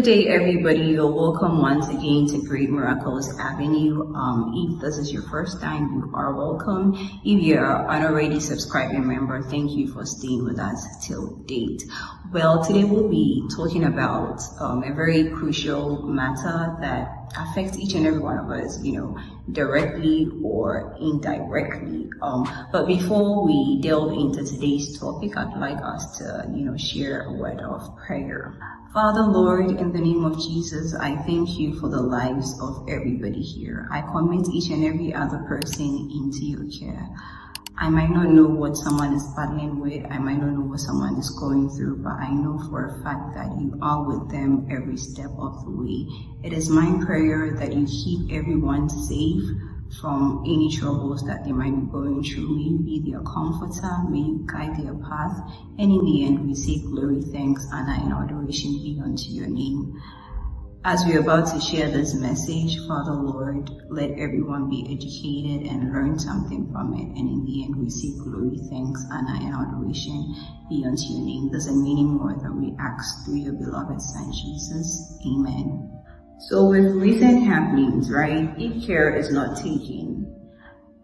Good day, everybody. You're welcome once again to Great Miracles Avenue. Um, if this is your first time, you are welcome. If you're an already subscribing member, thank you for staying with us till date. Well, today we'll be talking about um, a very crucial matter that affects each and every one of us, you know, directly or indirectly. Um, but before we delve into today's topic, I'd like us to, you know, share a word of prayer. Father, Lord, in the name of Jesus, I thank you for the lives of everybody here. I commit each and every other person into your care. I might not know what someone is battling with. I might not know what someone is going through, but I know for a fact that you are with them every step of the way. It is my prayer that you keep everyone safe from any troubles that they might be going through. May you be their comforter, may you guide their path, and in the end we say glory, thanks, honor, and adoration be unto your name. As we're about to share this message, Father Lord, let everyone be educated and learn something from it. And in the end, we say glory, thanks, honor, and adoration be unto your name. There's a meaning more that we ask through your beloved Son, Jesus. Amen. So with recent happenings, right, if care is not taken,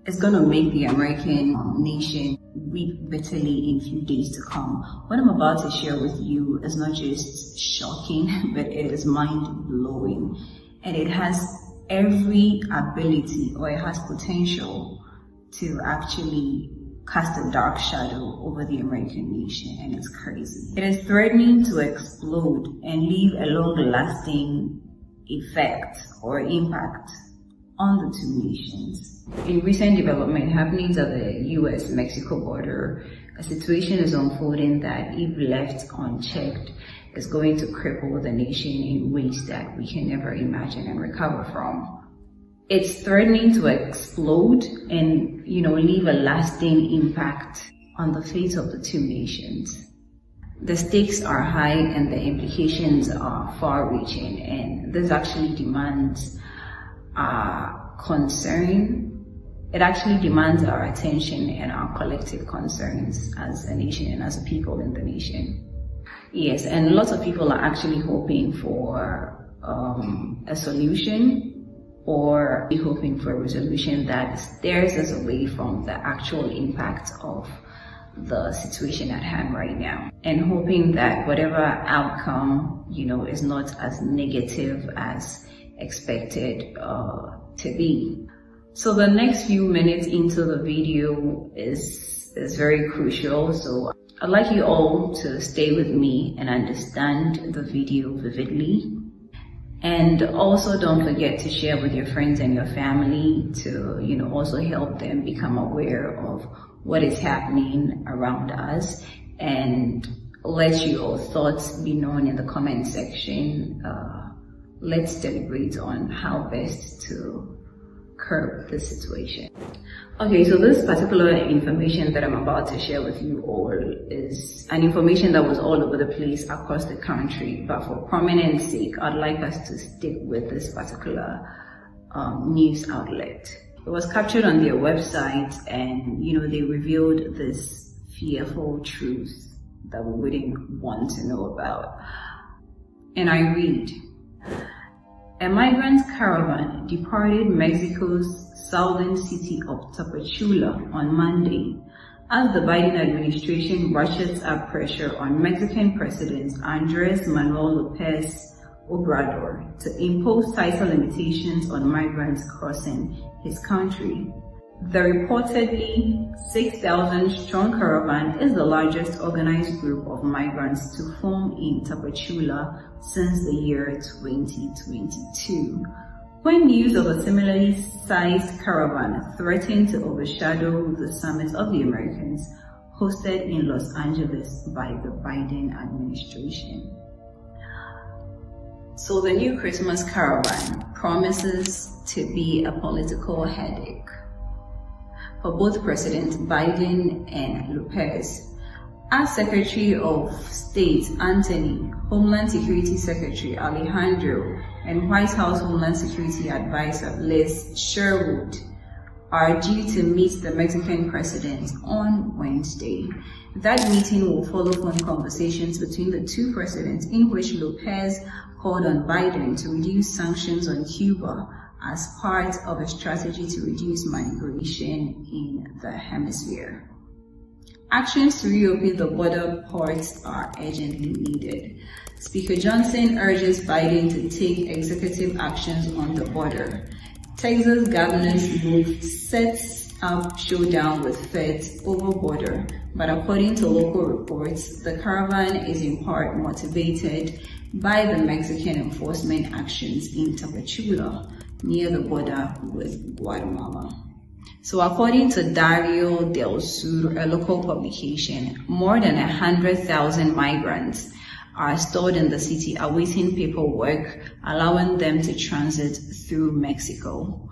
it's going to make the American um, nation weep bitterly in few days to come. What I'm about to share with you is not just shocking, but it is mind blowing. And it has every ability or it has potential to actually cast a dark shadow over the American nation and it's crazy. It is threatening to explode and leave a long lasting effect or impact on the two nations. In recent development happenings at the US-Mexico border, a situation is unfolding that if left unchecked, is going to cripple the nation in ways that we can never imagine and recover from. It's threatening to explode and, you know, leave a lasting impact on the fate of the two nations. The stakes are high and the implications are far reaching and this actually demands our concern. It actually demands our attention and our collective concerns as a nation and as a people in the nation. Yes, and lots of people are actually hoping for um, a solution or hoping for a resolution that steers us away from the actual impact of the situation at hand right now and hoping that whatever outcome, you know, is not as negative as expected uh, to be. So the next few minutes into the video is, is very crucial. So I'd like you all to stay with me and understand the video vividly. And also don't forget to share with your friends and your family to, you know, also help them become aware of what is happening around us and let your thoughts be known in the comment section. Uh, let's deliberate on how best to curb the situation. Okay, so this particular information that I'm about to share with you all is an information that was all over the place across the country, but for prominence sake, I'd like us to stick with this particular um, news outlet. It was captured on their website and, you know, they revealed this fearful truth that we wouldn't want to know about. And I read, a migrant caravan departed Mexico's southern city of Tapachula on Monday as the Biden administration ratchets up pressure on Mexican President Andres Manuel Lopez Obrador to impose tighter limitations on migrants crossing his country. The reportedly 6,000 strong caravan is the largest organized group of migrants to form in Tapachula since the year 2022. When news of a similarly sized caravan threatened to overshadow the summit of the Americans hosted in Los Angeles by the Biden administration. So the new Christmas caravan promises to be a political headache for both President Biden and Lopez. As Secretary of State Antony, Homeland Security Secretary Alejandro, and White House Homeland Security Advisor Liz Sherwood are due to meet the Mexican president on Wednesday. That meeting will follow phone conversations between the two presidents in which Lopez called on Biden to reduce sanctions on Cuba as part of a strategy to reduce migration in the hemisphere. Actions to reopen the border ports are urgently needed. Speaker Johnson urges Biden to take executive actions on the border. Texas governor's move sets up showdown with feds over border, but according to local reports, the caravan is in part motivated by the Mexican enforcement actions in Tapachula near the border with Guatemala. So according to Diario del Sur, a local publication, more than 100,000 migrants are stored in the city awaiting paperwork, allowing them to transit through Mexico.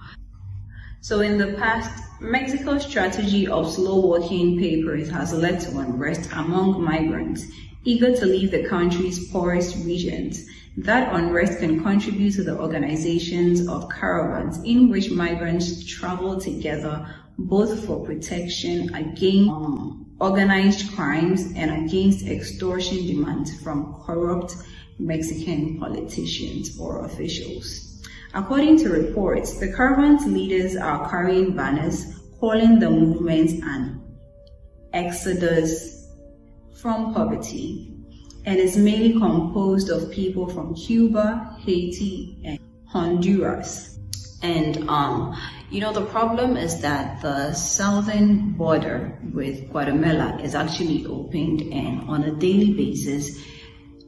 So in the past, Mexico's strategy of slow walking papers has led to unrest among migrants eager to leave the country's poorest regions that unrest can contribute to the organizations of caravans in which migrants travel together both for protection against um, organized crimes and against extortion demands from corrupt Mexican politicians or officials. According to reports, the caravan's leaders are carrying banners calling the movement an exodus from poverty and is mainly composed of people from Cuba, Haiti, and Honduras. And, um, you know, the problem is that the southern border with Guatemala is actually opened and on a daily basis,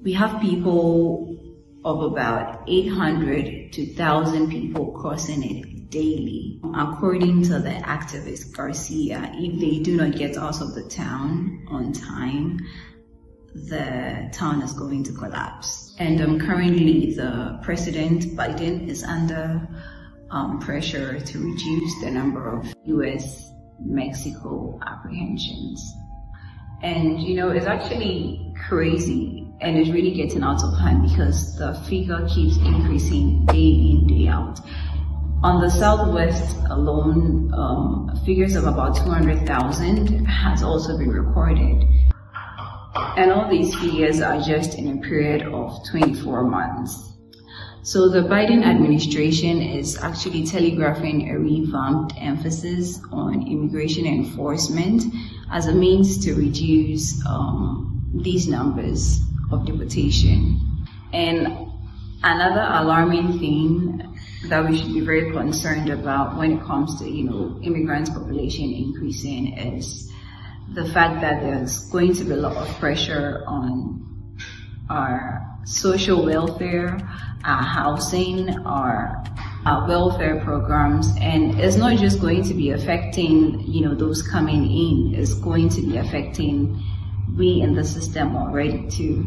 we have people of about 800 to 1,000 people crossing it daily. According to the activist Garcia, if they do not get out of the town on time, the town is going to collapse. And um, currently, the president Biden is under um, pressure to reduce the number of U.S. Mexico apprehensions. And you know, it's actually crazy and it's really getting out of hand because the figure keeps increasing day in, day out. On the southwest alone, um, figures of about 200,000 has also been recorded. And all these figures are just in a period of 24 months. So the Biden administration is actually telegraphing a revamped emphasis on immigration enforcement as a means to reduce um, these numbers of deportation. And another alarming thing that we should be very concerned about when it comes to, you know, immigrants population increasing is the fact that there's going to be a lot of pressure on our social welfare, our housing, our, our welfare programs, and it's not just going to be affecting, you know, those coming in, it's going to be affecting we in the system already too.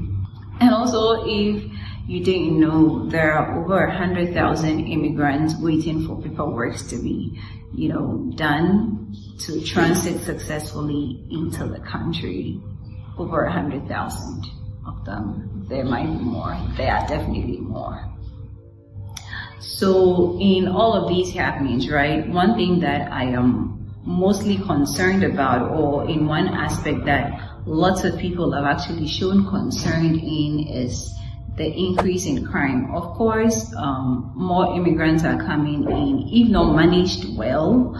And also if you didn't know, there are over 100,000 immigrants waiting for paperwork to be, you know, done to transit successfully into the country. Over 100,000 of them. There might be more. There are definitely more. So in all of these happenings, right, one thing that I am mostly concerned about or in one aspect that lots of people have actually shown concern in is the increase in crime. Of course, um, more immigrants are coming in, if not managed well.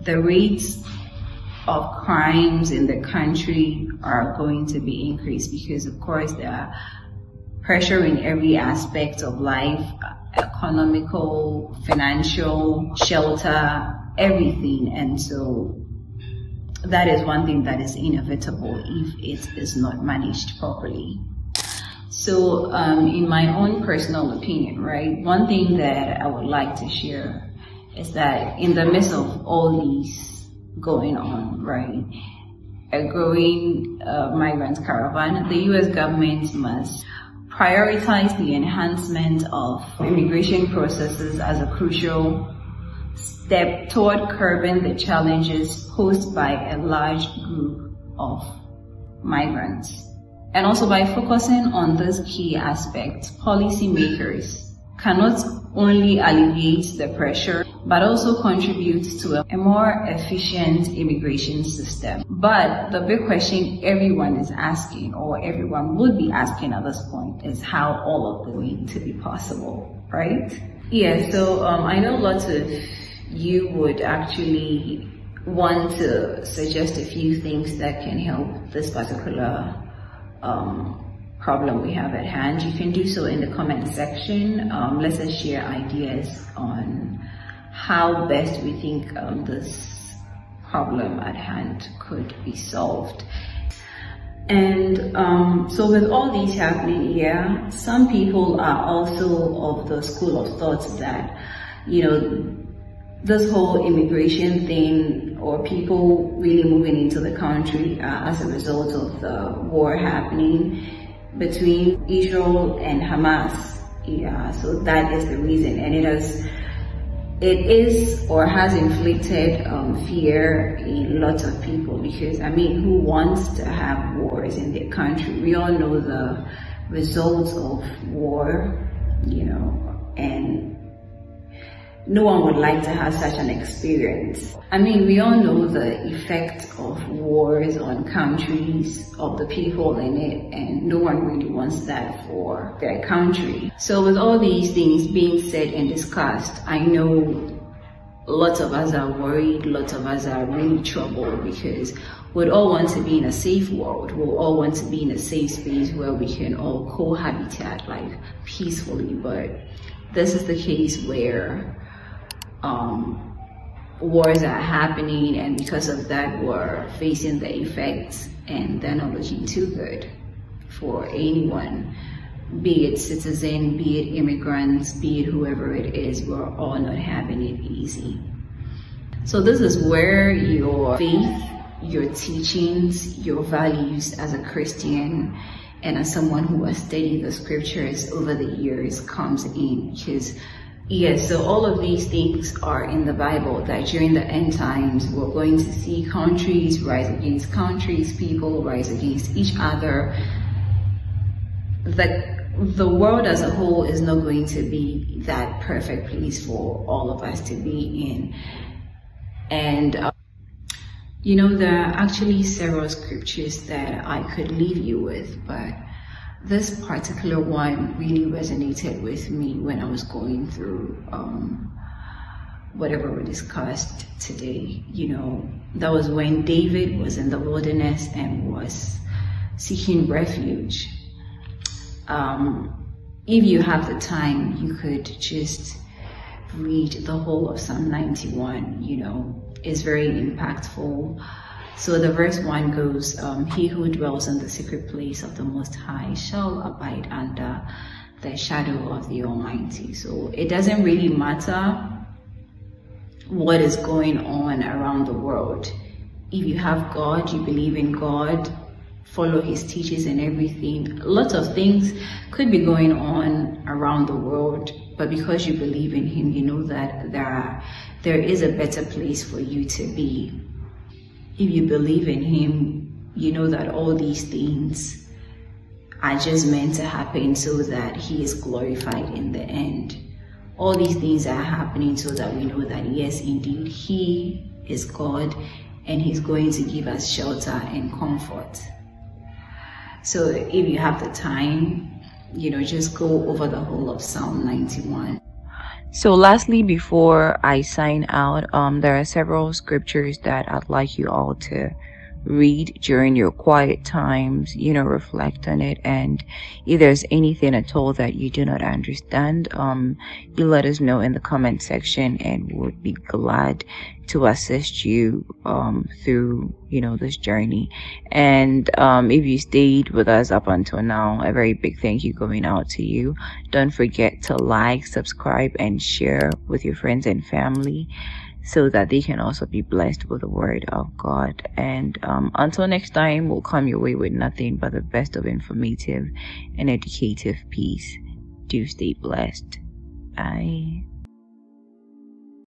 The rates of crimes in the country are going to be increased because, of course, there are pressure in every aspect of life economical, financial, shelter, everything. And so that is one thing that is inevitable if it is not managed properly. So, um, in my own personal opinion, right, one thing that I would like to share is that in the midst of all these going on, right, a growing uh, migrant caravan, the U.S. government must prioritize the enhancement of immigration processes as a crucial step toward curbing the challenges posed by a large group of migrants. And also by focusing on this key aspect, policymakers cannot only alleviate the pressure, but also contribute to a, a, more efficient immigration system. But the big question everyone is asking, or everyone would be asking at this point, is how all of the way to be possible, right? Yeah, so um, I know lots of you would actually want to suggest a few things that can help this particular um, problem we have at hand, you can do so in the comment section. Um, let us share ideas on how best we think um, this problem at hand could be solved. And um, so with all these happening here, some people are also of the school of thought that, you know, this whole immigration thing or people really moving into the country uh, as a result of the war happening between Israel and Hamas. Yeah, so that is the reason, and it has, it is or has inflicted um, fear in lots of people because I mean, who wants to have wars in their country? We all know the results of war, you know, and no one would like to have such an experience. I mean, we all know the effect of wars on countries, of the people in it, and no one really wants that for their country. So with all these things being said and discussed, I know lots of us are worried, lots of us are really troubled because we'd all want to be in a safe world. We'll all want to be in a safe space where we can all cohabitate like peacefully, but this is the case where um, wars are happening and because of that we're facing the effects and they're not looking too good for anyone be it citizen be it immigrants be it whoever it is we're all not having it easy. So this is where your faith your teachings your values as a christian and as someone who has studied the scriptures over the years comes in because Yes, so all of these things are in the Bible that during the end times we're going to see countries rise against countries, people rise against each other. The, the world as a whole is not going to be that perfect place for all of us to be in. And, uh, you know, there are actually several scriptures that I could leave you with, but this particular one really resonated with me when I was going through um, whatever we discussed today. You know, that was when David was in the wilderness and was seeking refuge. Um, if you have the time, you could just read the whole of Psalm 91. You know, it's very impactful. So the verse 1 goes, um, He who dwells in the secret place of the Most High shall abide under the shadow of the Almighty. So it doesn't really matter what is going on around the world. If you have God, you believe in God, follow His teachings and everything, lots of things could be going on around the world, but because you believe in Him, you know that there, are, there is a better place for you to be if you believe in Him, you know that all these things are just meant to happen so that He is glorified in the end. All these things are happening so that we know that yes, indeed, He is God and He's going to give us shelter and comfort. So if you have the time, you know, just go over the whole of Psalm 91. So lastly, before I sign out, um, there are several scriptures that I'd like you all to read during your quiet times, you know, reflect on it. And if there's anything at all that you do not understand, um, you let us know in the comment section and we would be glad to assist you, um, through, you know, this journey. And, um, if you stayed with us up until now, a very big thank you going out to you. Don't forget to like, subscribe, and share with your friends and family so that they can also be blessed with the word of God. And um, until next time, we'll come your way with nothing but the best of informative and educative peace. Do stay blessed. Bye.